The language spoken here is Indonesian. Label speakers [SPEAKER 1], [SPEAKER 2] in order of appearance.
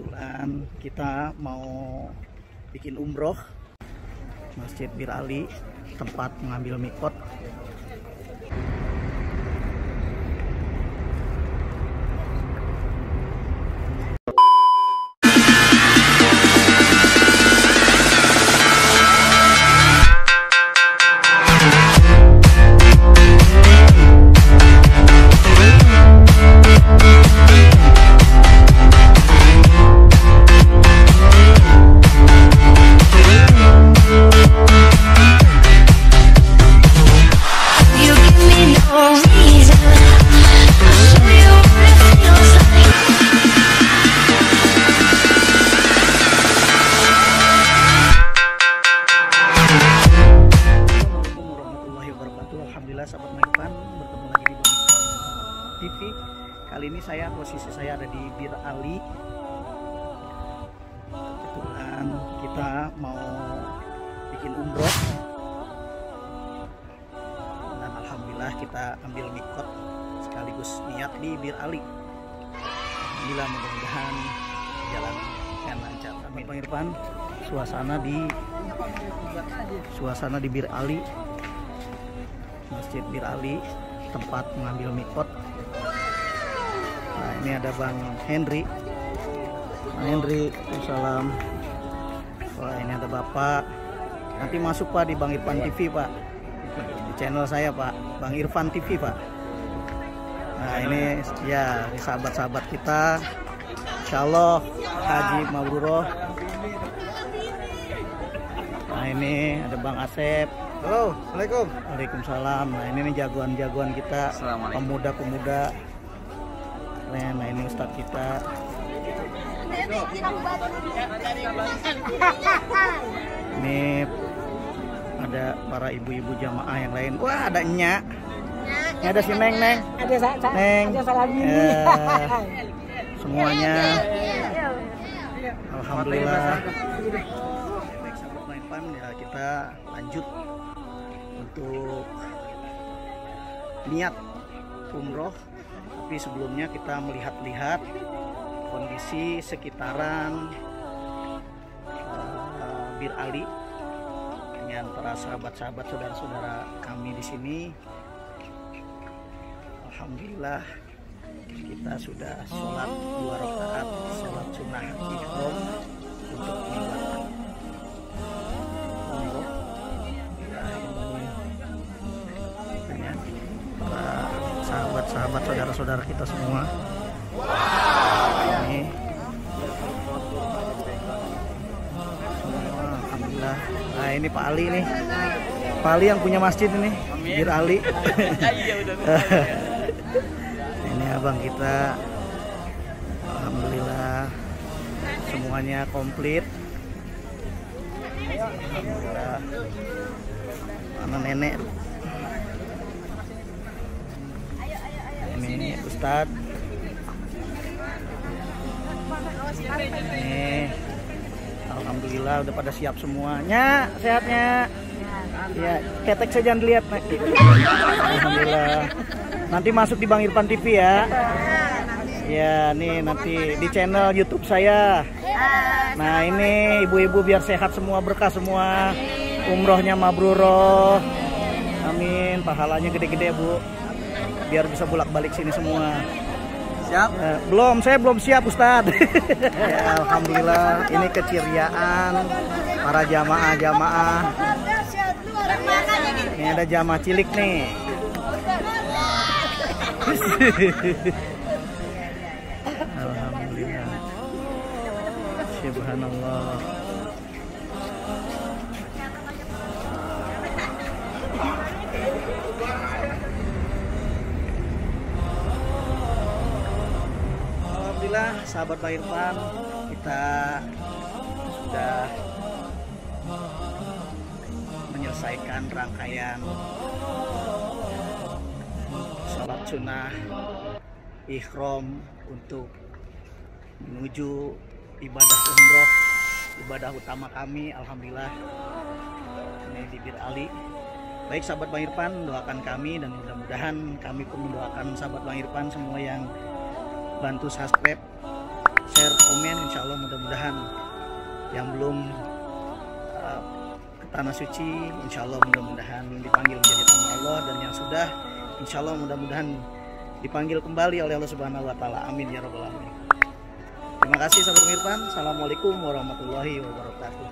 [SPEAKER 1] kebetulan kita mau bikin umroh Masjid Bir Ali tempat mengambil mikot sahabat Maifan bertemu lagi di Bang TV kali ini saya posisi saya ada di Bir Ali. Kebetulan kita mau bikin umroh. Dan Alhamdulillah kita ambil mikot sekaligus niat di Bir Ali. Alhamdulillah mudah-mudahan jalan dengan lancar. Amin. Irfan suasana di suasana di Bir Ali Masjid Bir Ali tempat mengambil mikot. Nah ini ada Bang Henry. Bang Henry salam wah ini ada Bapak. Nanti masuk Pak di Bang Irfan TV Pak. Di channel saya Pak. Bang Irfan TV Pak. Nah ini ya sahabat-sahabat kita. Insya Allah Haji Mabruroh Nah ini ada Bang Asep.
[SPEAKER 2] Halo, Assalamualaikum.
[SPEAKER 1] Waalaikumsalam. Nah ini nih jagoan-jagoan kita, pemuda-pemuda. Nah, nah ini Ustadz kita. Ini ada para ibu-ibu jamaah yang lain. Wah ada Nya. Ini ada si Neng Neng.
[SPEAKER 3] ada sa sa
[SPEAKER 1] Neng.
[SPEAKER 3] ada salah gini
[SPEAKER 1] Ya, semuanya. Alhamdulillah. Ya kita lanjut untuk niat umroh. Tapi sebelumnya kita melihat-lihat kondisi sekitaran eh, Bir Ali dengan para sahabat-sahabat saudara-saudara kami di sini. Alhamdulillah kita sudah sholat dua rakaat sholat sunnah ikhram untuk meninggalkan sahabat-sahabat saudara-saudara kita semua. Ini. Semua alhamdulillah. Nah ini Pak Ali nih. Pak Ali yang punya masjid ini Bir Ali. Ini abang kita. Alhamdulillah. Semuanya komplit. Alhamdulillah. Mana nenek Ustadz ini Alhamdulillah udah pada siap semuanya sehatnya. Ya ketek saja jangan dilihat Nek. Alhamdulillah. Nanti masuk di Bang Irfan TV ya. Ya nih nanti di channel YouTube saya. Nah ini ibu-ibu biar sehat semua berkah semua. Umrohnya mabruroh amin. Pahalanya gede-gede bu biar bisa bolak-balik sini semua
[SPEAKER 2] Siap.
[SPEAKER 1] Eh, belum, saya belum siap Ustadz. ya, Alhamdulillah, ini keceriaan para jamaah-jamaah. Ini ada jamaah cilik nih. Alhamdulillah. Subhanallah. Alhamdulillah sahabat Pak Irfan kita sudah menyelesaikan rangkaian sholat sunnah ikhram untuk menuju ibadah umroh ibadah utama kami. Alhamdulillah ini di Bir Ali. Baik sahabat Bang Irfan doakan kami dan mudah-mudahan kami pun mendoakan sahabat Bang Irfan semua yang bantu subscribe share komen insya Allah mudah-mudahan yang belum uh, ke tanah suci insya Allah mudah-mudahan dipanggil menjadi tamu Allah dan yang sudah insya Allah mudah-mudahan dipanggil kembali oleh Allah Subhanahu Wa Taala. Amin ya robbal alamin. Terima kasih sahabat Mirfan. Assalamualaikum warahmatullahi wabarakatuh